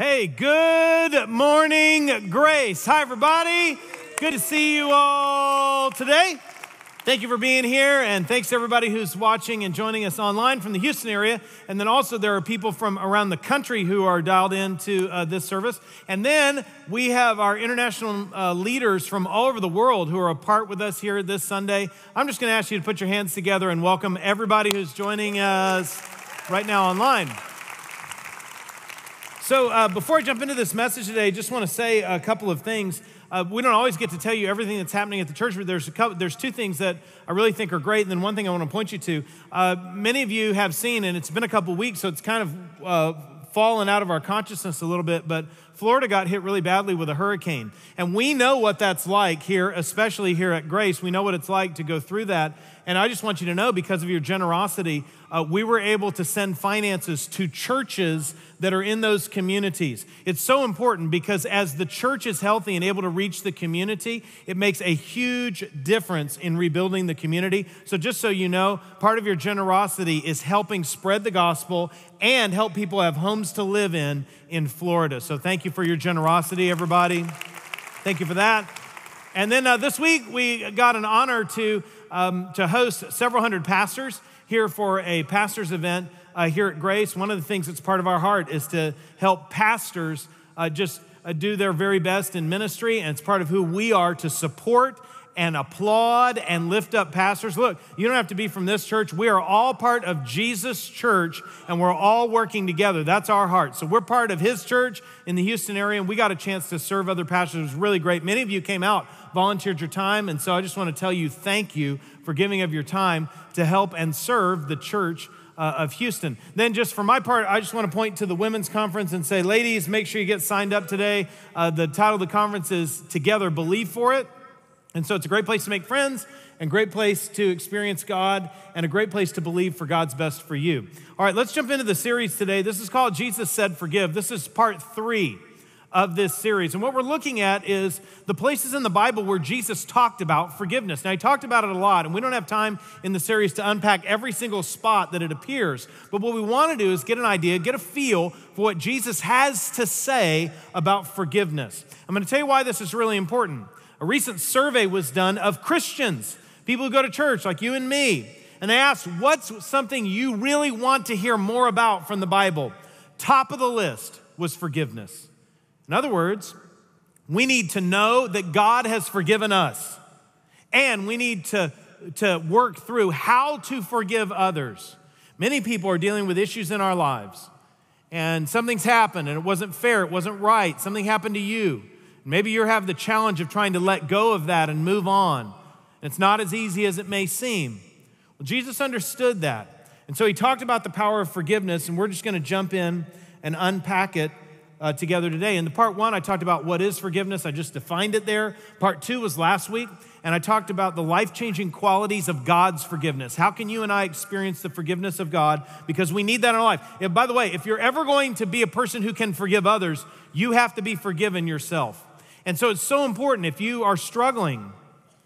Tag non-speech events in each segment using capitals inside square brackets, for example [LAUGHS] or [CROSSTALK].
Hey, good morning, Grace. Hi, everybody. Good to see you all today. Thank you for being here, and thanks to everybody who's watching and joining us online from the Houston area. And then also, there are people from around the country who are dialed into uh, this service. And then we have our international uh, leaders from all over the world who are a part with us here this Sunday. I'm just going to ask you to put your hands together and welcome everybody who's joining us right now online. So, uh, before I jump into this message today, I just want to say a couple of things. Uh, we don't always get to tell you everything that's happening at the church, but there's, a couple, there's two things that I really think are great, and then one thing I want to point you to. Uh, many of you have seen, and it's been a couple weeks, so it's kind of uh, fallen out of our consciousness a little bit, but Florida got hit really badly with a hurricane. And we know what that's like here, especially here at Grace. We know what it's like to go through that. And I just want you to know, because of your generosity, uh, we were able to send finances to churches that are in those communities. It's so important because as the church is healthy and able to reach the community, it makes a huge difference in rebuilding the community. So, just so you know, part of your generosity is helping spread the gospel and help people have homes to live in in Florida. So, thank you for your generosity, everybody. Thank you for that. And then uh, this week, we got an honor to, um, to host several hundred pastors here for a pastor's event uh, here at Grace. One of the things that's part of our heart is to help pastors uh, just uh, do their very best in ministry, and it's part of who we are to support and applaud and lift up pastors. Look, you don't have to be from this church. We are all part of Jesus' church and we're all working together. That's our heart. So we're part of his church in the Houston area and we got a chance to serve other pastors. It was really great. Many of you came out, volunteered your time, and so I just want to tell you thank you for giving of your time to help and serve the church uh, of Houston. Then, just for my part, I just want to point to the women's conference and say, ladies, make sure you get signed up today. Uh, the title of the conference is Together Believe for It. And so it's a great place to make friends and great place to experience God and a great place to believe for God's best for you. All right, let's jump into the series today. This is called Jesus Said Forgive. This is part three of this series. And what we're looking at is the places in the Bible where Jesus talked about forgiveness. Now, he talked about it a lot, and we don't have time in the series to unpack every single spot that it appears. But what we want to do is get an idea, get a feel for what Jesus has to say about forgiveness. I'm going to tell you why this is really important. A recent survey was done of Christians, people who go to church like you and me, and they asked, What's something you really want to hear more about from the Bible? Top of the list was forgiveness. In other words, we need to know that God has forgiven us, and we need to, to work through how to forgive others. Many people are dealing with issues in our lives, and something's happened, and it wasn't fair, it wasn't right, something happened to you. Maybe you have the challenge of trying to let go of that and move on. It's not as easy as it may seem. Well, Jesus understood that. And so he talked about the power of forgiveness, and we're just going to jump in and unpack it uh, together today. In the part one, I talked about what is forgiveness. I just defined it there. Part two was last week, and I talked about the life changing qualities of God's forgiveness. How can you and I experience the forgiveness of God? Because we need that in our life. And by the way, if you're ever going to be a person who can forgive others, you have to be forgiven yourself. And so it's so important if you are struggling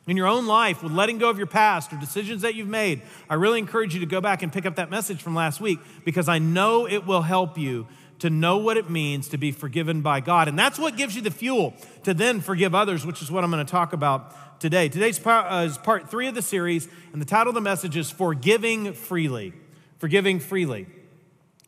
in your own life with letting go of your past or decisions that you've made, I really encourage you to go back and pick up that message from last week because I know it will help you to know what it means to be forgiven by God. And that's what gives you the fuel to then forgive others, which is what I'm going to talk about today. Today's part, uh, is part three of the series, and the title of the message is Forgiving Freely. Forgiving Freely.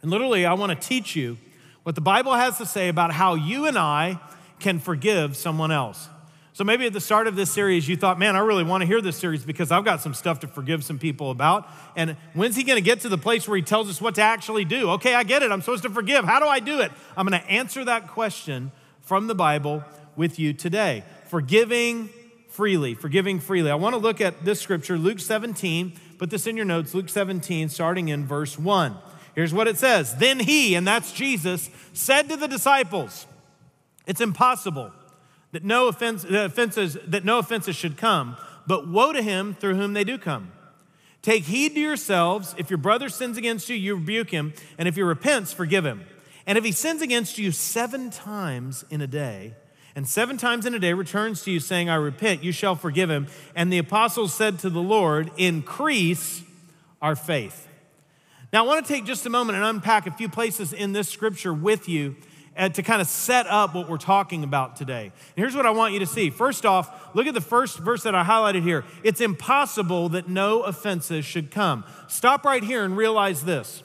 And literally, I want to teach you what the Bible has to say about how you and I can forgive someone else. So maybe at the start of this series, you thought, man, I really want to hear this series because I've got some stuff to forgive some people about. And when's he going to get to the place where he tells us what to actually do? Okay, I get it. I'm supposed to forgive. How do I do it? I'm going to answer that question from the Bible with you today. Forgiving freely, forgiving freely. I want to look at this scripture, Luke 17. Put this in your notes, Luke 17, starting in verse 1. Here's what it says Then he, and that's Jesus, said to the disciples, It's impossible that no offense, offenses that no offenses should come, but woe to him through whom they do come. Take heed to yourselves. If your brother sins against you, you rebuke him, and if he repents, forgive him. And if he sins against you seven times in a day, and seven times in a day returns to you saying, I repent, you shall forgive him. And the apostles said to the Lord, Increase our faith. Now, I want to take just a moment and unpack a few places in this scripture with you to kind of set up what we're talking about today. And here's what I want you to see. First off, look at the first verse that I highlighted here. It's impossible that no offenses should come. Stop right here and realize this.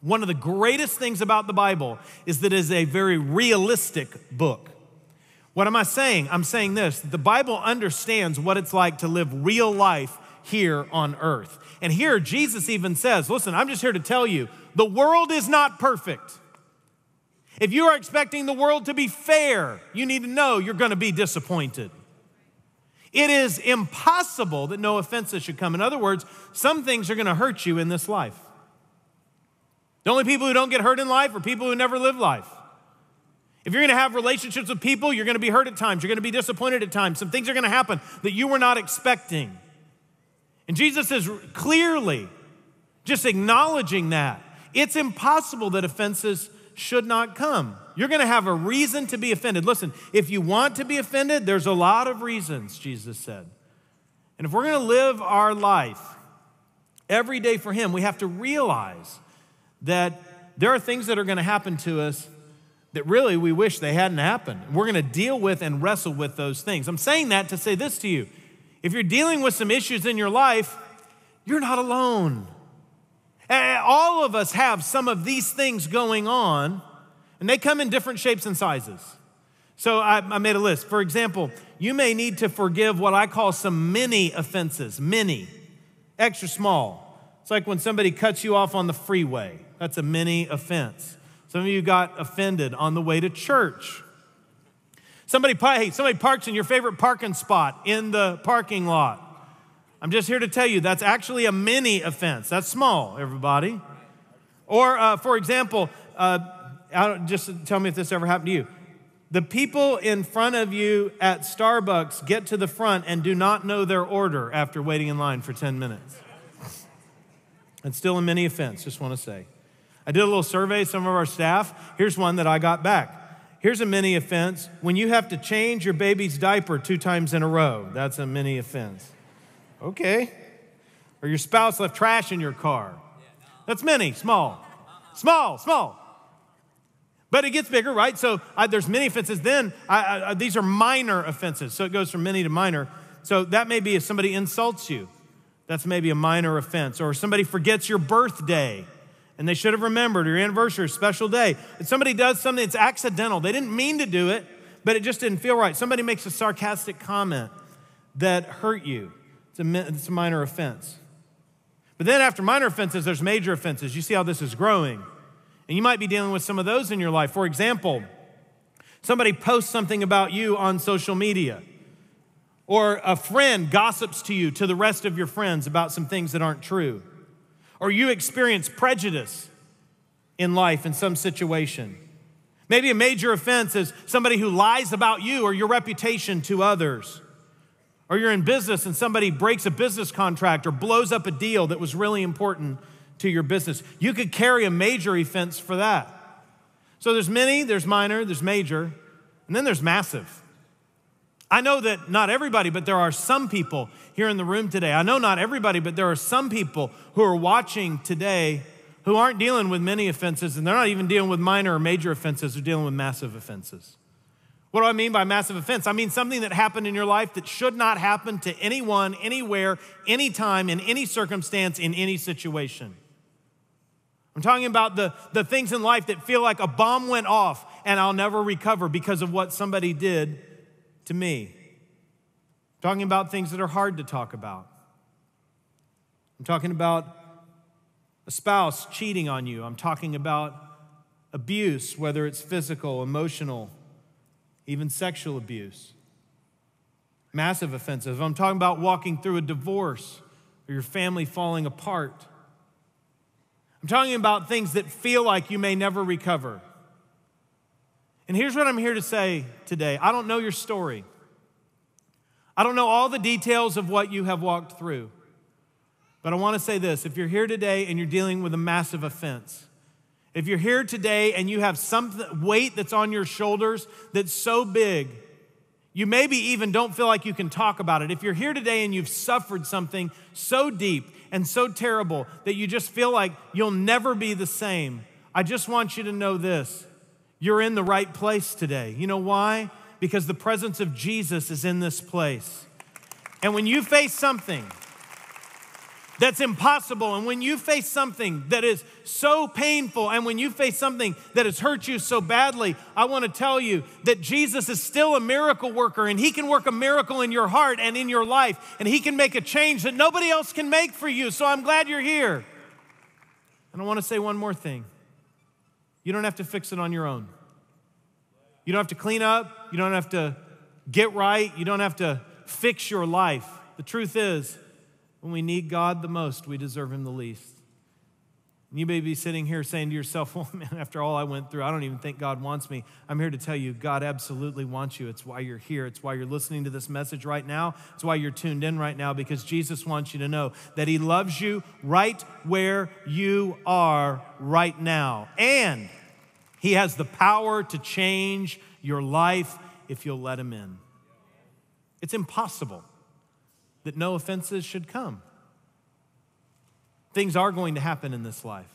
One of the greatest things about the Bible is that it is a very realistic book. What am I saying? I'm saying this the Bible understands what it's like to live real life here on earth. And here, Jesus even says, Listen, I'm just here to tell you the world is not perfect. If you are expecting the world to be fair, you need to know you're going to be disappointed. It is impossible that no offenses should come. In other words, some things are going to hurt you in this life. The only people who don't get hurt in life are people who never live life. If you're going to have relationships with people, you're going to be hurt at times. You're going to be disappointed at times. Some things are going to happen that you were not expecting. And Jesus is clearly just acknowledging that. It's impossible that offenses should not come. You're going to have a reason to be offended. Listen, if you want to be offended, there's a lot of reasons, Jesus said. And if we're going to live our life every day for Him, we have to realize that there are things that are going to happen to us that really we wish they hadn't happened. We're going to deal with and wrestle with those things. I'm saying that to say this to you. If you're dealing with some issues in your life, you're not alone. Eh, all of us have some of these things going on, and they come in different shapes and sizes. So I, I, made a list. For example, you may need to forgive what I call some mini offenses, mini, extra small. It's like when somebody cuts you off on the freeway. That's a mini offense. Some of you got offended on the way to church. Somebody, hey, somebody parks in your favorite parking spot in the parking lot. I'm just here to tell you that's actually a mini offense. That's small, everybody. Or, uh, for example, uh, just tell me if this ever happened to you. The people in front of you at Starbucks get to the front and do not know their order after waiting in line for 10 minutes. It's still a mini offense, just want to say. I did a little survey, some of our staff. Here's one that I got back. Here's a mini offense. When you have to change your baby's diaper two times in a row, that's a mini offense. Okay. Or your spouse left trash in your car. That's many, small. Small, small. But it gets bigger, right? So uh, there's many offenses. Then I, I, these are minor offenses. So it goes from many to minor. So that may be if somebody insults you, that's maybe a minor offense. Or somebody forgets your birthday and they should have remembered your anniversary, special day. If somebody does something that's accidental, they didn't mean to do it, but it just didn't feel right. Somebody makes a sarcastic comment that hurt you. It's a, it's a minor offense. But then after minor offenses, there's major offenses. You see how this is growing. And you might be dealing with some of those in your life. For example, somebody posts something about you on social media, or a friend gossips to you to the rest of your friends about some things that aren't true or you experience prejudice in life in some situation. Maybe a major offense is somebody who lies about you or your reputation to others. Or you're in business and somebody breaks a business contract or blows up a deal that was really important to your business. You could carry a major offense for that. So there's many, there's minor, there's major, and then there's massive. I know that not everybody, but there are some people here in the room today. I know not everybody, but there are some people who are watching today who aren't dealing with many offenses, and they're not even dealing with minor or major offenses, they're dealing with massive offenses. What do I mean by massive offense? I mean something that happened in your life that should not happen to anyone, anywhere, anytime, in any circumstance, in any situation. I'm talking about the, the things in life that feel like a bomb went off and I'll never recover because of what somebody did to me. I'm talking about things that are hard to talk about. I'm talking about a spouse cheating on you. I'm talking about abuse, whether it's physical, emotional, even sexual abuse. Massive offensive. I'm talking about walking through a divorce or your family falling apart. I'm talking about things that feel like you may never recover. And here's what I'm here to say today I don't know your story. I don't know all the details of what you have walked through. But I want to say this if you're here today and you're dealing with a massive offense, if you're here today and you have some weight that's on your shoulders that's so big, you maybe even don't feel like you can talk about it. If you're here today and you've suffered something so deep and so terrible that you just feel like you'll never be the same, I just want you to know this you're in the right place today. You know why? Because the presence of Jesus is in this place. And when you face something that's impossible, and when you face something that is so painful, and when you face something that has hurt you so badly, I want to tell you that Jesus is still a miracle worker, and He can work a miracle in your heart and in your life, and He can make a change that nobody else can make for you. So I'm glad you're here. And I want to say one more thing you don't have to fix it on your own. You don't have to clean up, you don't have to get right, you don't have to fix your life. The truth is, when we need God the most, we deserve Him the least. And you may be sitting here saying to yourself, [LAUGHS] well, man, after all I went through, I don't even think God wants me. I'm here to tell you, God absolutely wants you. It's why you're here. It's why you're listening to this message right now. It's why you're tuned in right now, because Jesus wants you to know that He loves you right where you are right now. And He has the power to change your life if you'll let Him in. It's impossible that no offenses should come. Things are going to happen in this life.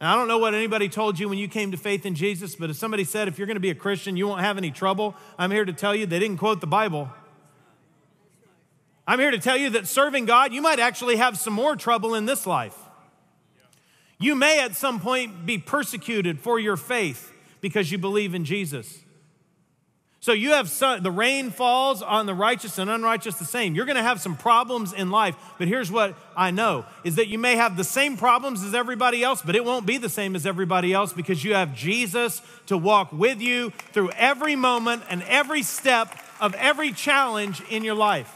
And I don't know what anybody told you when you came to faith in Jesus, but if somebody said, if you're going to be a Christian, you won't have any trouble, I'm here to tell you they didn't quote the Bible. I'm here to tell you that serving God, you might actually have some more trouble in this life. You may at some point be persecuted for your faith because you believe in Jesus. So you have sun, the rain falls on the righteous and unrighteous the same. You're going to have some problems in life, but here's what I know is that you may have the same problems as everybody else, but it won't be the same as everybody else because you have Jesus to walk with you through every moment and every step of every challenge in your life.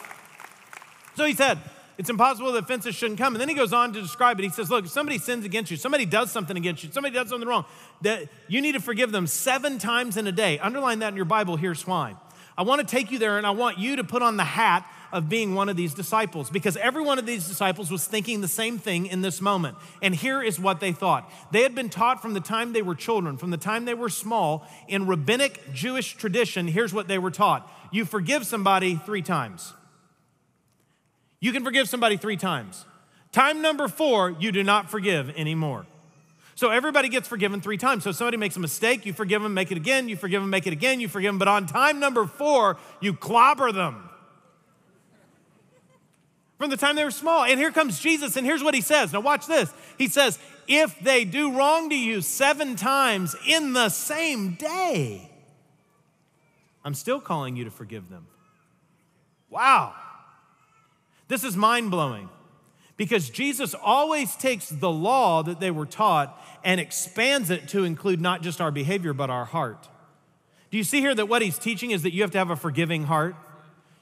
So he said, it's impossible that offenses shouldn't come. And then he goes on to describe it. He says, Look, if somebody sins against you, somebody does something against you, somebody does something wrong, that you need to forgive them seven times in a day. Underline that in your Bible. Here's why. I want to take you there and I want you to put on the hat of being one of these disciples because every one of these disciples was thinking the same thing in this moment. And here is what they thought they had been taught from the time they were children, from the time they were small, in rabbinic Jewish tradition. Here's what they were taught you forgive somebody three times. You can forgive somebody three times. Time number four, you do not forgive anymore. So everybody gets forgiven three times. So if somebody makes a mistake, you forgive them, make it again, you forgive them, make it again, you forgive them. But on time number four, you clobber them. From the time they were small. And here comes Jesus, and here's what he says. Now, watch this. He says, If they do wrong to you seven times in the same day, I'm still calling you to forgive them. Wow. This is mind blowing because Jesus always takes the law that they were taught and expands it to include not just our behavior, but our heart. Do you see here that what he's teaching is that you have to have a forgiving heart?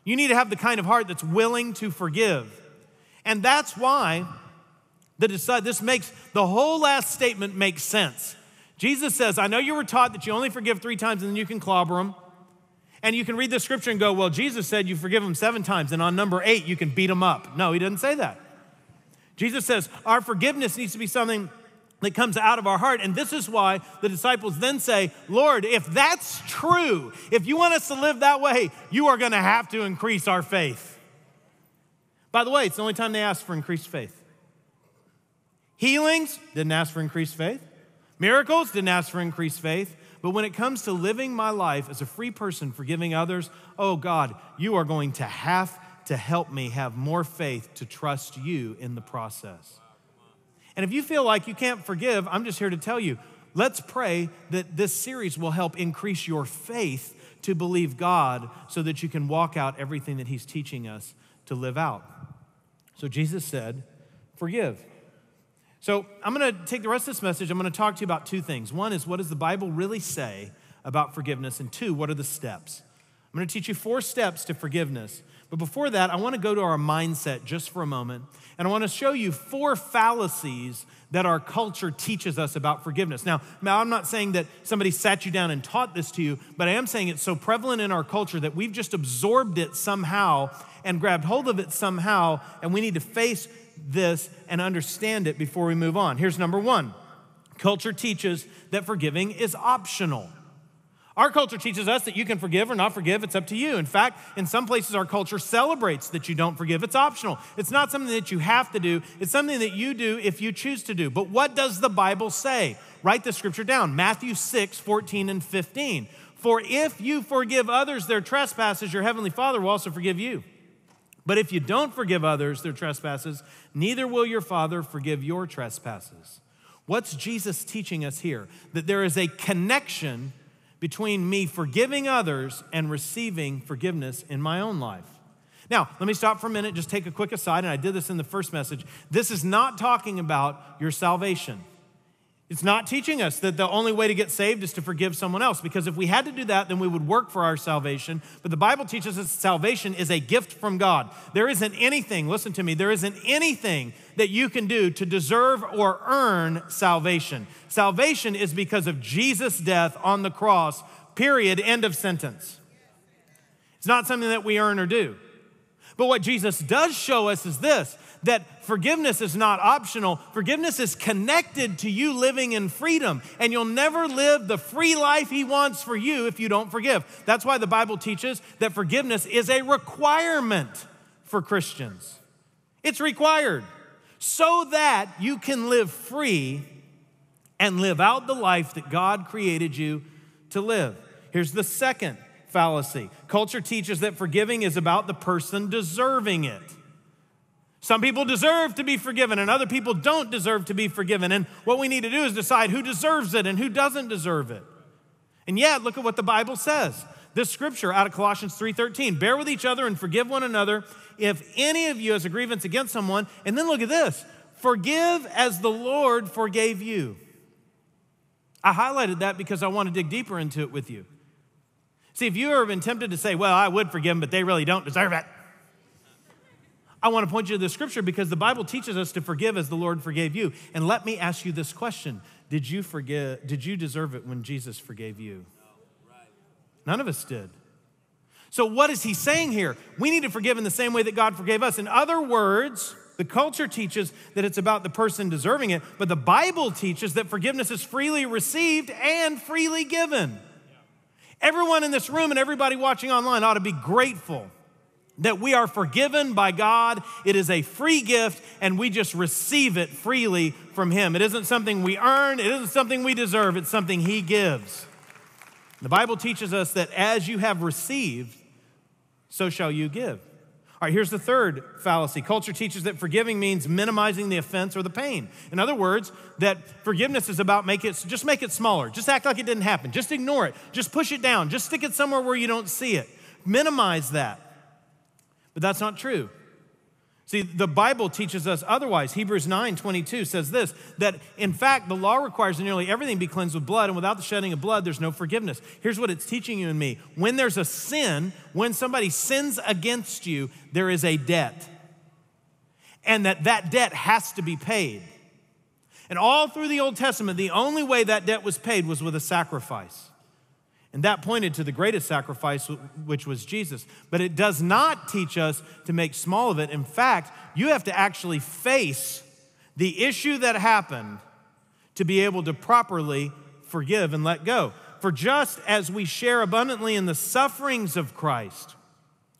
You need to have the kind of heart that's willing to forgive. And that's why the, this makes the whole last statement make sense. Jesus says, I know you were taught that you only forgive three times and then you can clobber them. And you can read the scripture and go, well, Jesus said you forgive them seven times, and on number eight, you can beat them up. No, he didn't say that. Jesus says our forgiveness needs to be something that comes out of our heart. And this is why the disciples then say, Lord, if that's true, if you want us to live that way, you are going to have to increase our faith. By the way, it's the only time they ask for increased faith. Healings didn't ask for increased faith. Miracles didn't ask for increased faith. But when it comes to living my life as a free person, forgiving others, oh God, you are going to have to help me have more faith to trust you in the process. And if you feel like you can't forgive, I'm just here to tell you let's pray that this series will help increase your faith to believe God so that you can walk out everything that He's teaching us to live out. So Jesus said, Forgive. So I'm going to take the rest of this message. I'm going to talk to you about two things. One is what does the Bible really say about forgiveness? And two, what are the steps? I'm going to teach you four steps to forgiveness. But before that, I want to go to our mindset just for a moment. And I want to show you four fallacies that our culture teaches us about forgiveness. Now, now, I'm not saying that somebody sat you down and taught this to you, but I am saying it's so prevalent in our culture that we've just absorbed it somehow and grabbed hold of it somehow, and we need to face this and understand it before we move on. Here's number one culture teaches that forgiving is optional. Our culture teaches us that you can forgive or not forgive. It's up to you. In fact, in some places, our culture celebrates that you don't forgive. It's optional. It's not something that you have to do, it's something that you do if you choose to do. But what does the Bible say? Write the scripture down Matthew 6, 14, and 15. For if you forgive others their trespasses, your heavenly Father will also forgive you. But if you don't forgive others their trespasses, neither will your Father forgive your trespasses. What's Jesus teaching us here? That there is a connection between me forgiving others and receiving forgiveness in my own life. Now, let me stop for a minute, just take a quick aside, and I did this in the first message. This is not talking about your salvation. It's not teaching us that the only way to get saved is to forgive someone else, because if we had to do that, then we would work for our salvation. But the Bible teaches us salvation is a gift from God. There isn't anything, listen to me, there isn't anything that you can do to deserve or earn salvation. Salvation is because of Jesus' death on the cross, period, end of sentence. It's not something that we earn or do. But what Jesus does show us is this that forgiveness is not optional. Forgiveness is connected to you living in freedom, and you'll never live the free life He wants for you if you don't forgive. That's why the Bible teaches that forgiveness is a requirement for Christians. It's required so that you can live free and live out the life that God created you to live. Here's the second fallacy culture teaches that forgiving is about the person deserving it. Some people deserve to be forgiven, and other people don't deserve to be forgiven. And what we need to do is decide who deserves it and who doesn't deserve it. And yet, look at what the Bible says. This scripture out of Colossians 3:13, bear with each other and forgive one another if any of you has a grievance against someone. And then look at this, forgive as the Lord forgave you. I highlighted that because I want to dig deeper into it with you. See, if you ever been tempted to say, well, I would forgive them, but they really don't deserve it. I want to point you to the scripture because the Bible teaches us to forgive as the Lord forgave you. And let me ask you this question Did you forgive, did you deserve it when Jesus forgave you? None of us did. So, what is he saying here? We need to forgive in the same way that God forgave us. In other words, the culture teaches that it's about the person deserving it, but the Bible teaches that forgiveness is freely received and freely given. Everyone in this room and everybody watching online ought to be grateful that we are forgiven by God. It is a free gift, and we just receive it freely from Him. It isn't something we earn, it isn't something we deserve, it's something He gives. The Bible teaches us that as you have received, so shall you give. All right, here's the third fallacy. Culture teaches that forgiving means minimizing the offense or the pain. In other words, that forgiveness is about make it just make it smaller. Just act like it didn't happen. Just ignore it. Just push it down. Just stick it somewhere where you don't see it. Minimize that. But that's not true. See, the Bible teaches us otherwise. Hebrews 9 22 says this that in fact, the law requires that nearly everything be cleansed with blood, and without the shedding of blood, there's no forgiveness. Here's what it's teaching you and me when there's a sin, when somebody sins against you, there is a debt. And that that debt has to be paid. And all through the Old Testament, the only way that debt was paid was with a sacrifice. And that pointed to the greatest sacrifice, which was Jesus. But it does not teach us to make small of it. In fact, you have to actually face the issue that happened to be able to properly forgive and let go. For just as we share abundantly in the sufferings of Christ,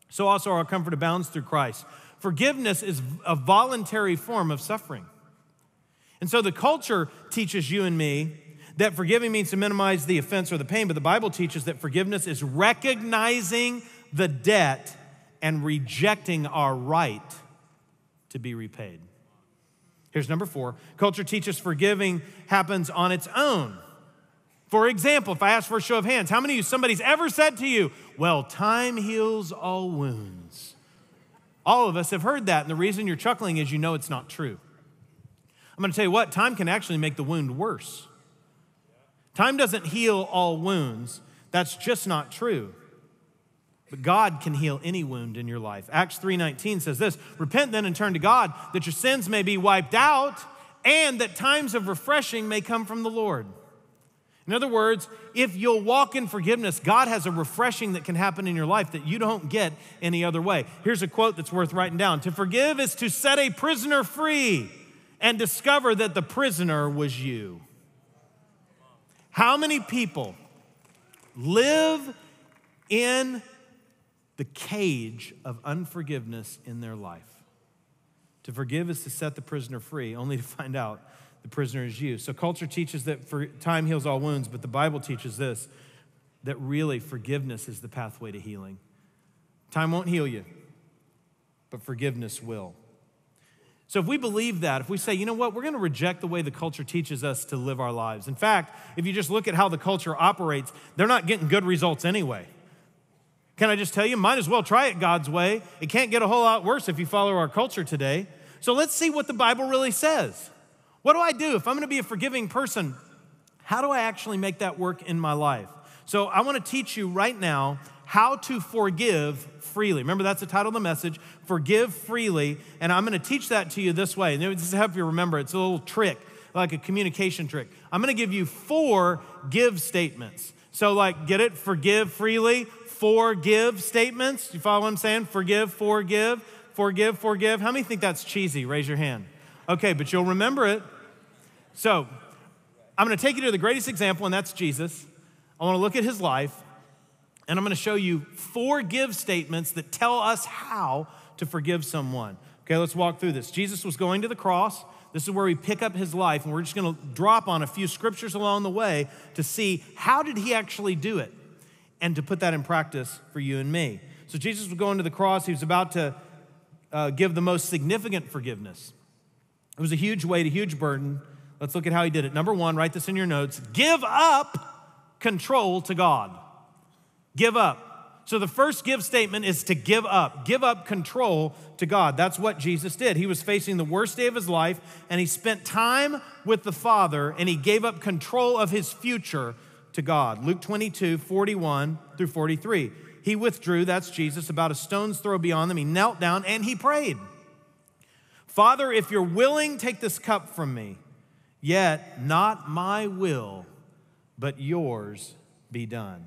so also our comfort abounds through Christ. Forgiveness is a voluntary form of suffering. And so the culture teaches you and me that forgiving means to minimize the offense or the pain, but the Bible teaches that forgiveness is recognizing the debt and rejecting our right to be repaid. Here's number four culture teaches forgiving happens on its own. For example, if I ask for a show of hands, how many of you somebody's ever said to you, Well, time heals all wounds? All of us have heard that, and the reason you're chuckling is you know it's not true. I'm gonna tell you what, time can actually make the wound worse. Time doesn't heal all wounds. That's just not true. But God can heal any wound in your life. Acts 3:19 says this, "Repent then and turn to God, that your sins may be wiped out, and that times of refreshing may come from the Lord." In other words, if you'll walk in forgiveness, God has a refreshing that can happen in your life that you don't get any other way. Here's a quote that's worth writing down To forgive is to set a prisoner free and discover that the prisoner was you. How many people live in the cage of unforgiveness in their life. To forgive is to set the prisoner free, only to find out the prisoner is you. So culture teaches that for time heals all wounds, but the Bible teaches this that really forgiveness is the pathway to healing. Time won't heal you, but forgiveness will. So, if we believe that, if we say, you know what, we're going to reject the way the culture teaches us to live our lives. In fact, if you just look at how the culture operates, they're not getting good results anyway. Can I just tell you, might as well try it God's way. It can't get a whole lot worse if you follow our culture today. So, let's see what the Bible really says. What do I do if I'm going to be a forgiving person? How do I actually make that work in my life? So, I want to teach you right now how to forgive freely. Remember, that's the title of the message Forgive Freely. And I'm going to teach that to you this way. And this to help you remember, it's a little trick, like a communication trick. I'm going to give you four give statements. So, like, get it? Forgive freely, forgive statements. You follow what I'm saying? Forgive, forgive, forgive, forgive. How many think that's cheesy? Raise your hand. Okay, but you'll remember it. So, I'm going to take you to the greatest example, and that's Jesus. I want to look at his life. And I'm going to show you four give statements that tell us how to forgive someone. Okay, let's walk through this. Jesus was going to the cross. This is where we pick up his life, and we're just going to drop on a few scriptures along the way to see how did he actually do it and to put that in practice for you and me. So Jesus was going to the cross. He was about to uh, give the most significant forgiveness. It was a huge weight, a huge burden. Let's look at how he did it. Number one, write this in your notes give up control to God. Give up. So the first give statement is to give up. Give up control to God. That's what Jesus did. He was facing the worst day of his life and he spent time with the Father and he gave up control of his future to God. Luke 22, 41 through 43. He withdrew, that's Jesus, about a stone's throw beyond them. He knelt down and he prayed Father, if you're willing, take this cup from me. Yet not my will, but yours be done.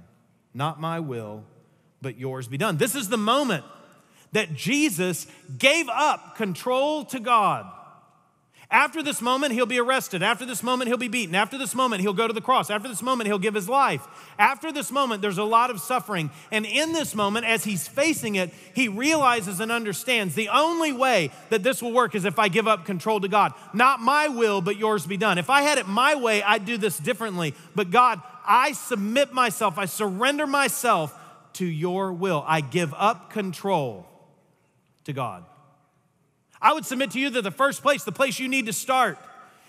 Not my will, but yours be done. This is the moment that Jesus gave up control to God. After this moment, he'll be arrested. After this moment, he'll be beaten. After this moment, he'll go to the cross. After this moment, he'll give his life. After this moment, there's a lot of suffering. And in this moment, as he's facing it, he realizes and understands the only way that this will work is if I give up control to God. Not my will, but yours be done. If I had it my way, I'd do this differently. But God, I submit myself, I surrender myself to your will. I give up control to God. I would submit to you that the first place, the place you need to start,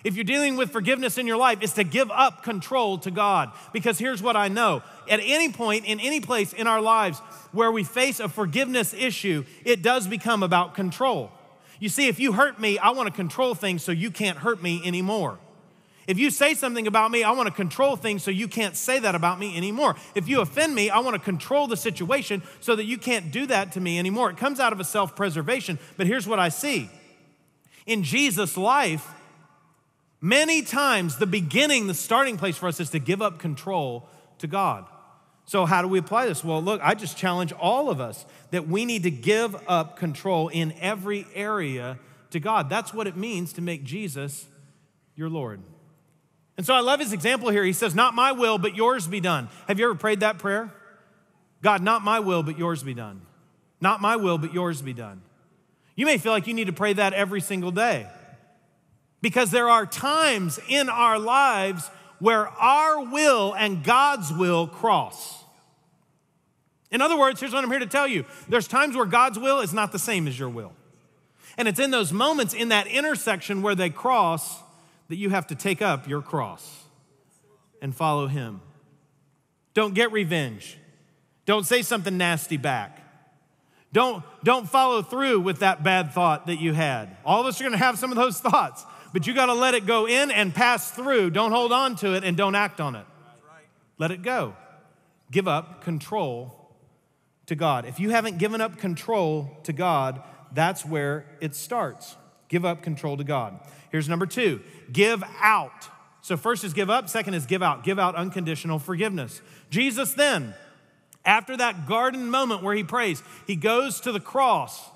if you're dealing with forgiveness in your life, is to give up control to God. Because here's what I know at any point, in any place in our lives where we face a forgiveness issue, it does become about control. You see, if you hurt me, I want to control things so you can't hurt me anymore. If you say something about me, I want to control things so you can't say that about me anymore. If you offend me, I want to control the situation so that you can't do that to me anymore. It comes out of a self preservation. But here's what I see in Jesus' life, many times the beginning, the starting place for us is to give up control to God. So, how do we apply this? Well, look, I just challenge all of us that we need to give up control in every area to God. That's what it means to make Jesus your Lord. And so I love his example here. He says, Not my will, but yours be done. Have you ever prayed that prayer? God, not my will, but yours be done. Not my will, but yours be done. You may feel like you need to pray that every single day because there are times in our lives where our will and God's will cross. In other words, here's what I'm here to tell you there's times where God's will is not the same as your will. And it's in those moments, in that intersection where they cross, that you have to take up your cross and follow him. Don't get revenge. Don't say something nasty back. Don't, don't follow through with that bad thought that you had. All of us are going to have some of those [LAUGHS] thoughts, but you got to let it go in and pass through. Don't hold on to it and don't act on it. Let it go. Give up control to God. If you haven't given up control to God, that's where it starts. Give up control to God. Here's number two give out. So, first is give up, second is give out. Give out unconditional forgiveness. Jesus then, after that garden moment where he prays, he goes to the cross.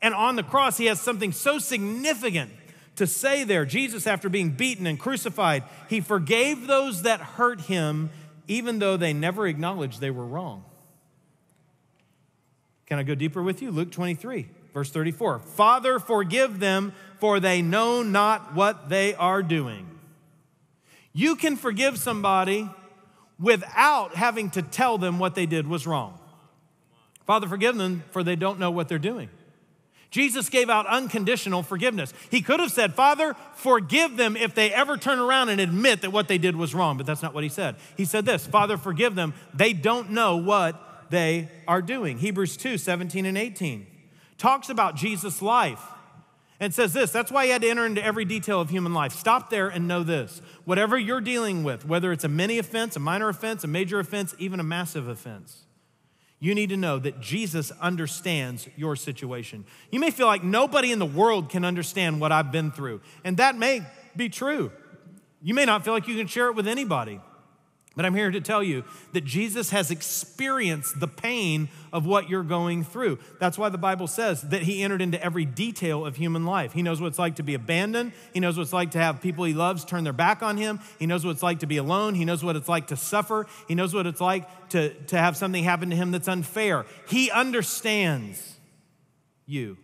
And on the cross, he has something so significant to say there. Jesus, after being beaten and crucified, he forgave those that hurt him even though they never acknowledged they were wrong. Can I go deeper with you? Luke 23, verse 34. Father, forgive them, for they know not what they are doing. You can forgive somebody without having to tell them what they did was wrong. Father, forgive them, for they don't know what they're doing. Jesus gave out unconditional forgiveness. He could have said, Father, forgive them if they ever turn around and admit that what they did was wrong, but that's not what he said. He said this Father, forgive them. They don't know what they are doing. Hebrews 2 17 and 18 talks about Jesus' life and says this that's why he had to enter into every detail of human life. Stop there and know this. Whatever you're dealing with, whether it's a mini offense, a minor offense, a major offense, even a massive offense, you need to know that Jesus understands your situation. You may feel like nobody in the world can understand what I've been through, and that may be true. You may not feel like you can share it with anybody. But I'm here to tell you that Jesus has experienced the pain of what you're going through. That's why the Bible says that he entered into every detail of human life. He knows what it's like to be abandoned. He knows what it's like to have people he loves turn their back on him. He knows what it's like to be alone. He knows what it's like to suffer. He knows what it's like to, to have something happen to him that's unfair. He understands you.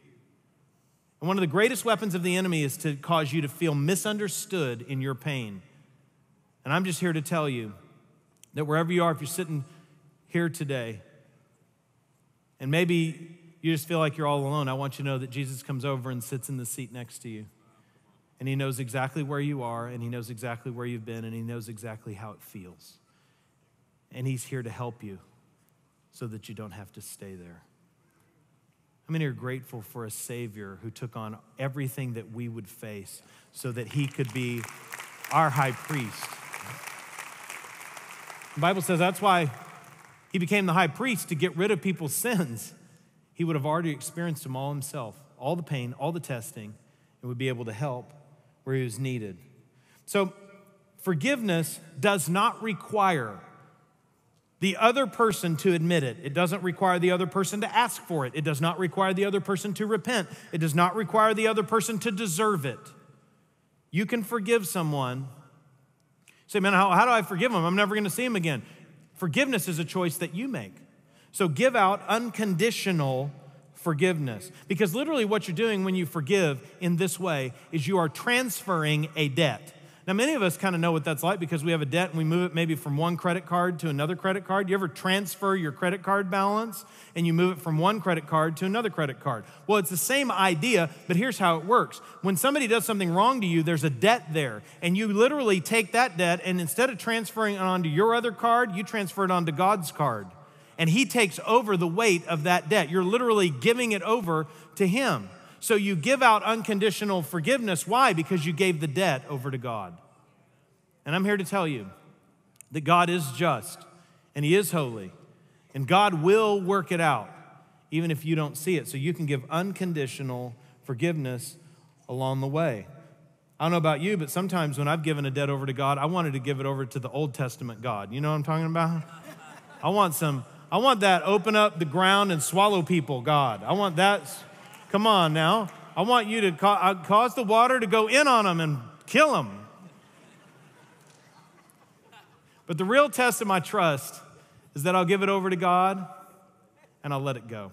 And one of the greatest weapons of the enemy is to cause you to feel misunderstood in your pain. And I'm just here to tell you that wherever you are, if you're sitting here today, and maybe you just feel like you're all alone, I want you to know that Jesus comes over and sits in the seat next to you. And he knows exactly where you are, and he knows exactly where you've been, and he knows exactly how it feels. And he's here to help you so that you don't have to stay there. How many are grateful for a Savior who took on everything that we would face so that he could be our high priest? The Bible says that's why he became the high priest to get rid of people's sins. He would have already experienced them all himself, all the pain, all the testing, and would be able to help where he was needed. So, forgiveness does not require the other person to admit it. It doesn't require the other person to ask for it. It does not require the other person to repent. It does not require the other person to deserve it. You can forgive someone say, man, how, how do I forgive him? I'm never going to see him again. Forgiveness is a choice that you make. So give out unconditional forgiveness. Because literally, what you're doing when you forgive in this way is you are transferring a debt. Now, many of us kind of know what that's like because we have a debt and we move it maybe from one credit card to another credit card. You ever transfer your credit card balance and you move it from one credit card to another credit card? Well, it's the same idea, but here's how it works. When somebody does something wrong to you, there's a debt there, and you literally take that debt and instead of transferring it onto your other card, you transfer it onto God's card. And He takes over the weight of that debt. You're literally giving it over to Him. So you give out unconditional forgiveness. Why? Because you gave the debt over to God. And I'm here to tell you that God is just and He is holy, and God will work it out, even if you don't see it. So you can give unconditional forgiveness along the way. I don't know about you, but sometimes when I've given a debt over to God, I wanted to give it over to the Old Testament God. You know what I'm talking about? I want some, I want that open up the ground and swallow people God. I want that Come on now. I want you to ca- uh, cause the water to go in on them and kill them. But the real test of my trust is that I'll give it over to God and I'll let it go.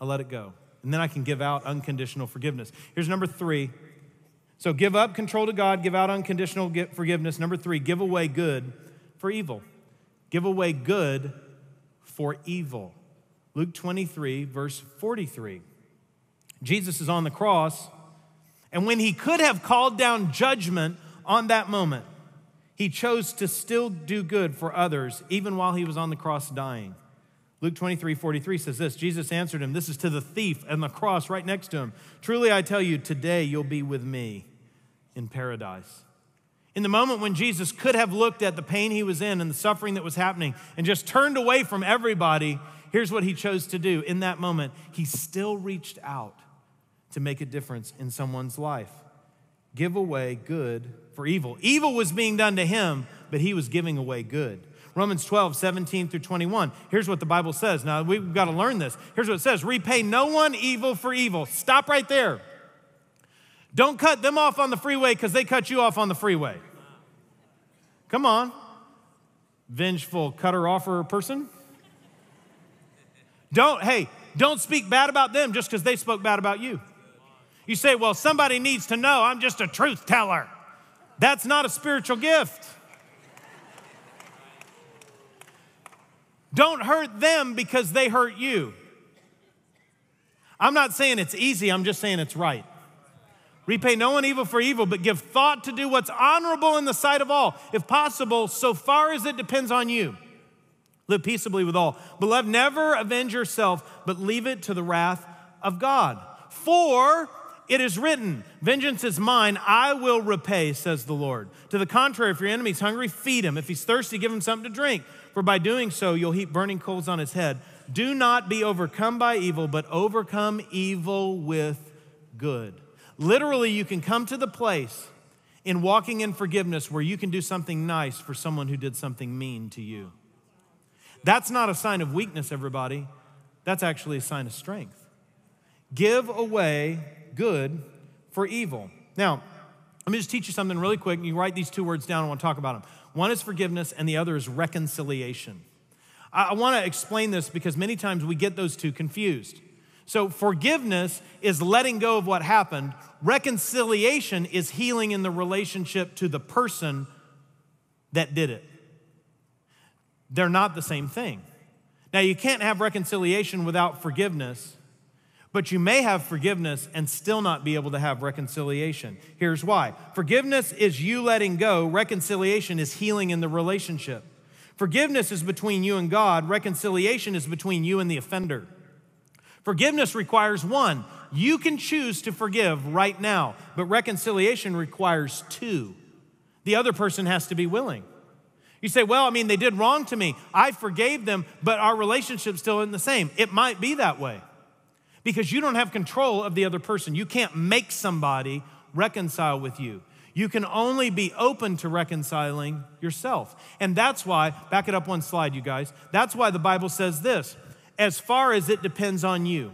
I'll let it go. And then I can give out unconditional forgiveness. Here's number three. So give up control to God, give out unconditional forgiveness. Number three, give away good for evil. Give away good for evil. Luke 23, verse 43. Jesus is on the cross, and when he could have called down judgment on that moment, he chose to still do good for others, even while he was on the cross dying. Luke 23, 43 says this Jesus answered him, This is to the thief and the cross right next to him. Truly I tell you, today you'll be with me in paradise. In the moment when Jesus could have looked at the pain he was in and the suffering that was happening and just turned away from everybody, here's what he chose to do. In that moment, he still reached out to make a difference in someone's life. Give away good for evil. Evil was being done to him, but he was giving away good. Romans 12, 17 through 21. Here's what the Bible says. Now, we've got to learn this. Here's what it says Repay no one evil for evil. Stop right there. Don't cut them off on the freeway because they cut you off on the freeway. Come on. vengeful cutter offer person. Don't, hey, don't speak bad about them just because they spoke bad about you. You say, well, somebody needs to know I'm just a truth teller. That's not a spiritual gift. Don't hurt them because they hurt you. I'm not saying it's easy, I'm just saying it's right. Repay no one evil for evil, but give thought to do what's honorable in the sight of all. If possible, so far as it depends on you, live peaceably with all. Beloved, never avenge yourself, but leave it to the wrath of God. For it is written, Vengeance is mine, I will repay, says the Lord. To the contrary, if your enemy's hungry, feed him. If he's thirsty, give him something to drink. For by doing so, you'll heap burning coals on his head. Do not be overcome by evil, but overcome evil with good. Literally, you can come to the place in walking in forgiveness where you can do something nice for someone who did something mean to you. That's not a sign of weakness, everybody. That's actually a sign of strength. Give away good for evil. Now, let me just teach you something really quick. You write these two words down. I want to talk about them. One is forgiveness, and the other is reconciliation. I, I want to explain this because many times we get those two confused. So, forgiveness is letting go of what happened, reconciliation is healing in the relationship to the person that did it. They're not the same thing. Now, you can't have reconciliation without forgiveness, but you may have forgiveness and still not be able to have reconciliation. Here's why forgiveness is you letting go, reconciliation is healing in the relationship. Forgiveness is between you and God, reconciliation is between you and the offender. Forgiveness requires one, you can choose to forgive right now, but reconciliation requires two. The other person has to be willing. You say, well, I mean, they did wrong to me. I forgave them, but our relationship still isn't the same. It might be that way because you don't have control of the other person. You can't make somebody reconcile with you. You can only be open to reconciling yourself. And that's why, back it up one slide, you guys. That's why the Bible says this as far as it depends on you.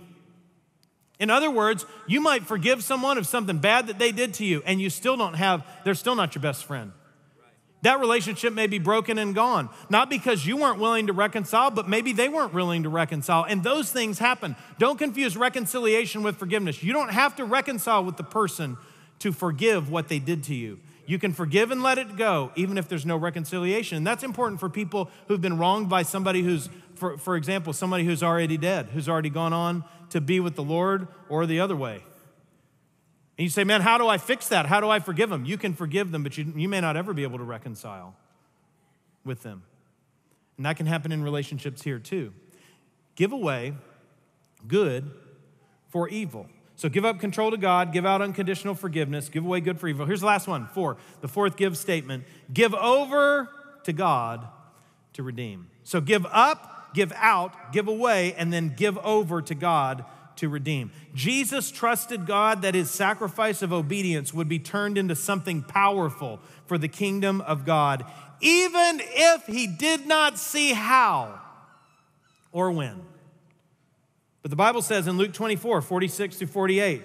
In other words, you might forgive someone of something bad that they did to you, and you still don't have, they're still not your best friend. That relationship may be broken and gone, not because you weren't willing to reconcile, but maybe they weren't willing to reconcile. And those things happen. Don't confuse reconciliation with forgiveness. You don't have to reconcile with the person to forgive what they did to you. You can forgive and let it go, even if there's no reconciliation. And that's important for people who've been wronged by somebody who's for, for example, somebody who's already dead, who's already gone on to be with the Lord, or the other way. And you say, man, how do I fix that? How do I forgive them? You can forgive them, but you, you may not ever be able to reconcile with them. And that can happen in relationships here too. Give away good for evil. So give up control to God, give out unconditional forgiveness, give away good for evil. Here's the last one, four, the fourth give statement give over to God to redeem. So give up give out, give away, and then give over to God to redeem. Jesus trusted God that his sacrifice of obedience would be turned into something powerful for the kingdom of God, even if he did not see how or when. But the Bible says in Luke 24, 46 to 48,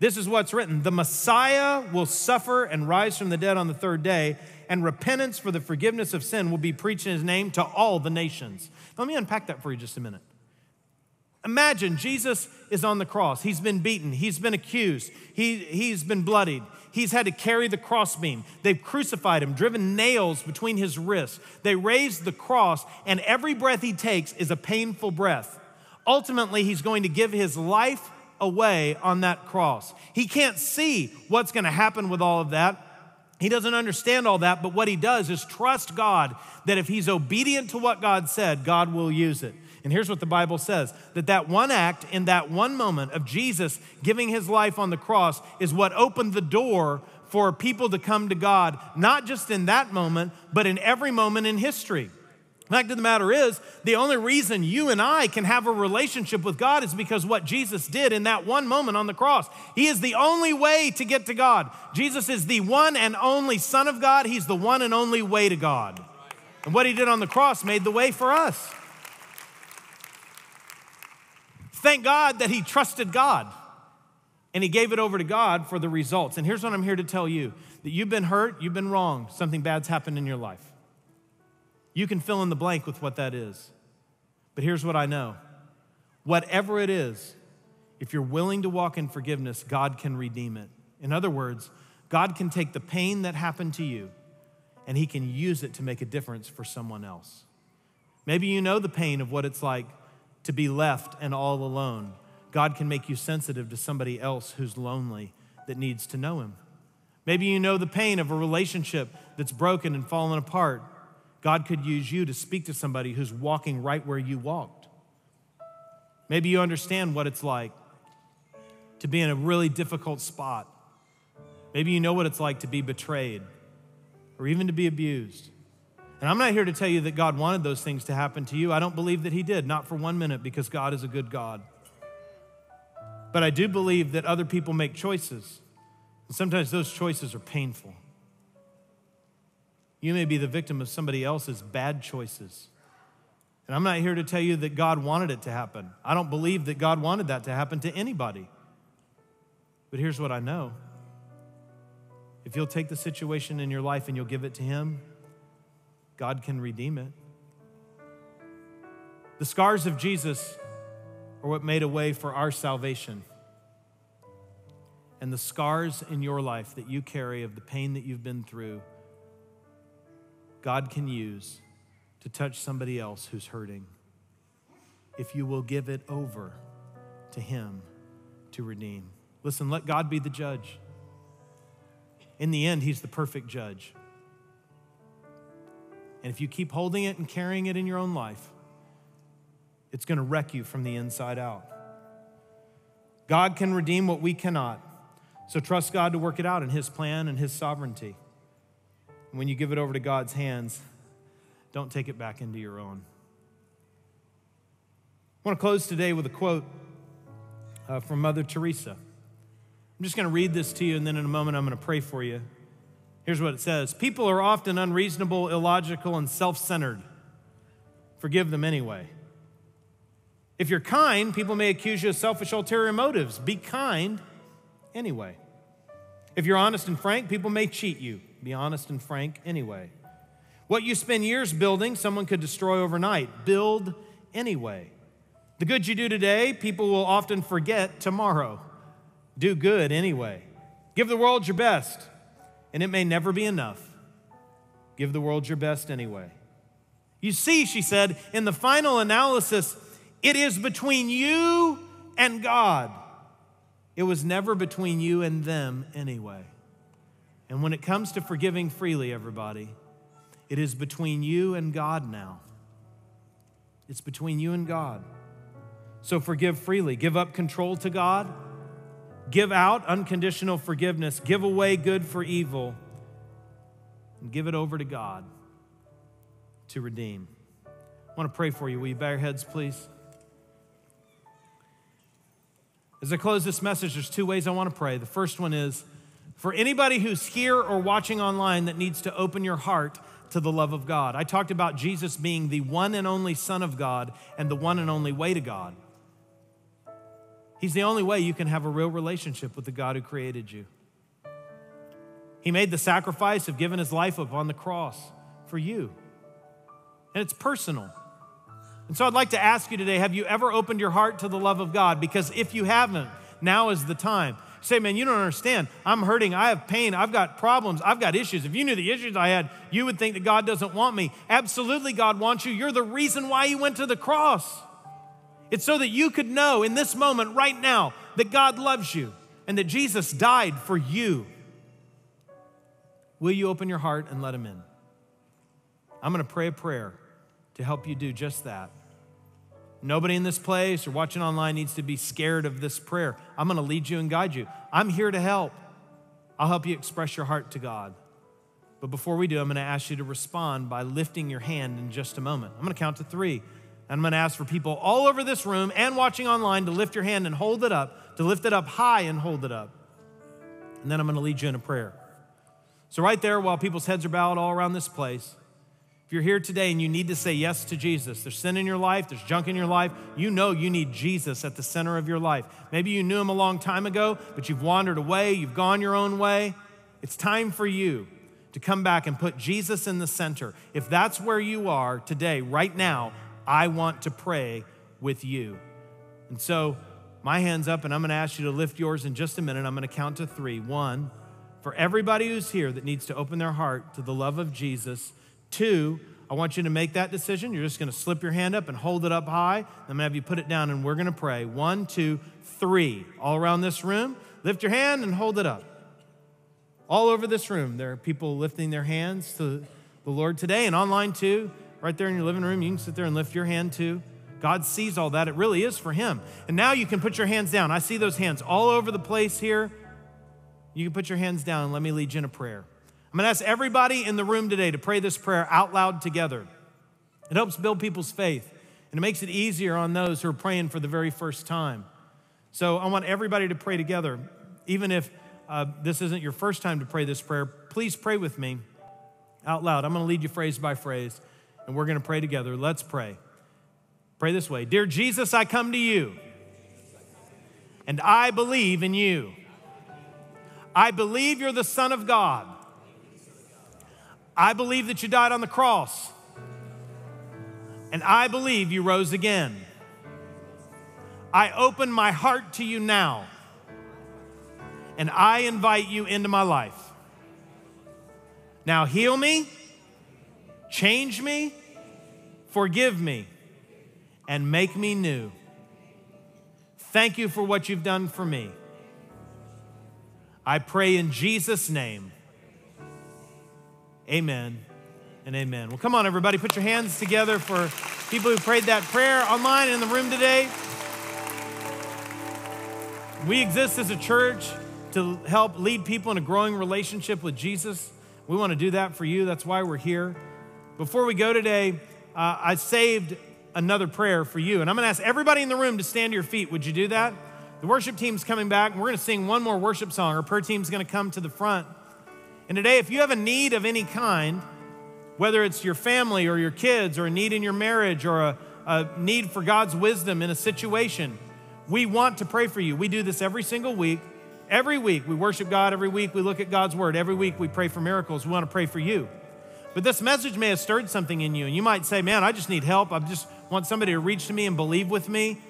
this is what's written The Messiah will suffer and rise from the dead on the third day and repentance for the forgiveness of sin will be preached in his name to all the nations. Let me unpack that for you just a minute. Imagine Jesus is on the cross. He's been beaten. He's been accused. He, he's been bloodied. He's had to carry the crossbeam. They've crucified him, driven nails between his wrists. They raised the cross, and every breath he takes is a painful breath. Ultimately, he's going to give his life away on that cross. He can't see what's going to happen with all of that. He doesn't understand all that, but what he does is trust God that if he's obedient to what God said, God will use it. And here's what the Bible says that that one act in that one moment of Jesus giving his life on the cross is what opened the door for people to come to God, not just in that moment, but in every moment in history. The fact of the matter is, the only reason you and I can have a relationship with God is because what Jesus did in that one moment on the cross. He is the only way to get to God. Jesus is the one and only Son of God. He's the one and only way to God. And what he did on the cross made the way for us. Thank God that he trusted God and he gave it over to God for the results. And here's what I'm here to tell you that you've been hurt, you've been wrong, something bad's happened in your life. You can fill in the blank with what that is. But here's what I know whatever it is, if you're willing to walk in forgiveness, God can redeem it. In other words, God can take the pain that happened to you and He can use it to make a difference for someone else. Maybe you know the pain of what it's like to be left and all alone. God can make you sensitive to somebody else who's lonely that needs to know Him. Maybe you know the pain of a relationship that's broken and fallen apart. God could use you to speak to somebody who's walking right where you walked. Maybe you understand what it's like to be in a really difficult spot. Maybe you know what it's like to be betrayed or even to be abused. And I'm not here to tell you that God wanted those things to happen to you. I don't believe that He did, not for one minute, because God is a good God. But I do believe that other people make choices, and sometimes those choices are painful. You may be the victim of somebody else's bad choices. And I'm not here to tell you that God wanted it to happen. I don't believe that God wanted that to happen to anybody. But here's what I know if you'll take the situation in your life and you'll give it to Him, God can redeem it. The scars of Jesus are what made a way for our salvation. And the scars in your life that you carry of the pain that you've been through, God can use to touch somebody else who's hurting if you will give it over to Him to redeem. Listen, let God be the judge. In the end, He's the perfect judge. And if you keep holding it and carrying it in your own life, it's going to wreck you from the inside out. God can redeem what we cannot. So trust God to work it out in His plan and His sovereignty. When you give it over to God's hands, don't take it back into your own. I want to close today with a quote uh, from Mother Teresa. I'm just going to read this to you, and then in a moment I'm going to pray for you. Here's what it says People are often unreasonable, illogical, and self centered. Forgive them anyway. If you're kind, people may accuse you of selfish, ulterior motives. Be kind anyway. If you're honest and frank, people may cheat you. Be honest and frank anyway. What you spend years building, someone could destroy overnight. Build anyway. The good you do today, people will often forget tomorrow. Do good anyway. Give the world your best, and it may never be enough. Give the world your best anyway. You see, she said, in the final analysis, it is between you and God. It was never between you and them anyway. And when it comes to forgiving freely, everybody, it is between you and God now. It's between you and God. So forgive freely. Give up control to God Give out unconditional forgiveness. Give away good for evil. And give it over to God to redeem. I want to pray for you. Will you bow your heads, please? As I close this message, there's two ways I want to pray. The first one is for anybody who's here or watching online that needs to open your heart to the love of God. I talked about Jesus being the one and only Son of God and the one and only way to God. He's the only way you can have a real relationship with the God who created you. He made the sacrifice of giving his life up on the cross for you. And it's personal. And so I'd like to ask you today have you ever opened your heart to the love of God? Because if you haven't, now is the time. say, man, you don't understand. I'm hurting. I have pain. I've got problems. I've got issues. If you knew the issues I had, you would think that God doesn't want me. Absolutely, God wants you. You're the reason why He went to the cross. It's so that you could know in this moment, right now, that God loves you and that Jesus died for you. Will you open your heart and let Him in? I'm going to pray a prayer to help you do just that. Nobody in this place or watching online needs to be scared of this prayer. I'm going to lead you and guide you. I'm here to help. I'll help you express your heart to God. But before we do, I'm going to ask you to respond by lifting your hand in just a moment. I'm going to count to three. I'm going to ask for people all over this room and watching online to lift your hand and hold it up, to lift it up high and hold it up. And then I'm going to lead you in a prayer. So, right there, while people's heads are bowed all around this place, if you're here today and you need to say yes to Jesus, there's sin in your life, there's junk in your life, you know you need Jesus at the center of your life. Maybe you knew him a long time ago, but you've wandered away, you've gone your own way. It's time for you to come back and put Jesus in the center, if that's where you are today, right now, I want to pray with you. And so, my hand's up, and I'm going to ask you to lift yours in just a minute. I'm going to count to three. One, for everybody who's here that needs to open their heart to the love of Jesus. Two, I want you to make that decision. You're just going to slip your hand up and hold it up high. I'm going to have you put it down, and we're going to pray. One, two, three. All around this room, lift your hand and hold it up. All over this room, there are people lifting their hands to the Lord today, and online too. Right there in your living room, you can sit there and lift your hand too. God sees all that. It really is for Him. And now you can put your hands down. I see those hands all over the place here. You can put your hands down and let me lead you in a prayer. I'm going to ask everybody in the room today to pray this prayer out loud together. It helps build people's faith and it makes it easier on those who are praying for the very first time. So I want everybody to pray together. Even if uh, this isn't your first time to pray this prayer, please pray with me out loud. I'm going to lead you phrase by phrase and we're going to pray together. Let's pray. Pray this way Dear Jesus, I come to you and I believe in you. I believe you're the Son of God. I believe that you died on the cross. And I believe you rose again. I open my heart to you now. And I invite you into my life. Now heal me, change me, forgive me, and make me new. Thank you for what you've done for me. I pray in Jesus' name. Amen and amen. Well, come on, everybody, put your hands together for people who prayed that prayer online in the room today. We exist as a church to help lead people in a growing relationship with Jesus. We want to do that for you. That's why we're here. Before we go today, uh, I saved another prayer for you. And I'm going to ask everybody in the room to stand to your feet. Would you do that? The worship team's coming back, and we're going to sing one more worship song. Our prayer team's going to come to the front. And today, if you have a need of any kind, whether it's your family or your kids, or a need in your marriage, or a, a need for God's wisdom in a situation, we want to pray for you. We do this every single week. Every week, we worship God. Every week, we look at God's word. Every week, we pray for miracles. We want to pray for you. But this message may have stirred something in you, and you might say, Man, I just need help. I just want somebody to reach to me and believe with me.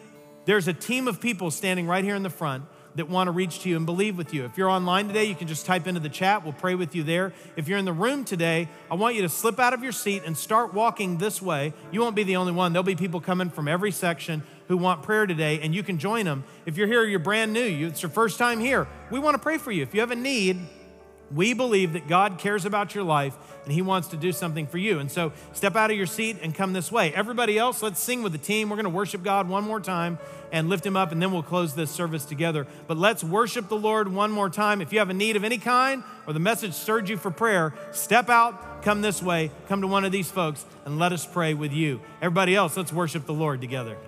There's a team of people standing right here in the front that want to reach to you and believe with you. If you're online today, you can just type into the chat. We'll pray with you there. If you're in the room today, I want you to slip out of your seat and start walking this way. You won't be the only one. There'll be people coming from every section who want prayer today, and you can join them. If you're here, you're brand new, it's your first time here. We want to pray for you. If you have a need, we believe that God cares about your life and He wants to do something for you. And so step out of your seat and come this way. Everybody else, let's sing with the team. We're going to worship God one more time and lift Him up, and then we'll close this service together. But let's worship the Lord one more time. If you have a need of any kind or the message stirred you for prayer, step out, come this way, come to one of these folks, and let us pray with you. Everybody else, let's worship the Lord together.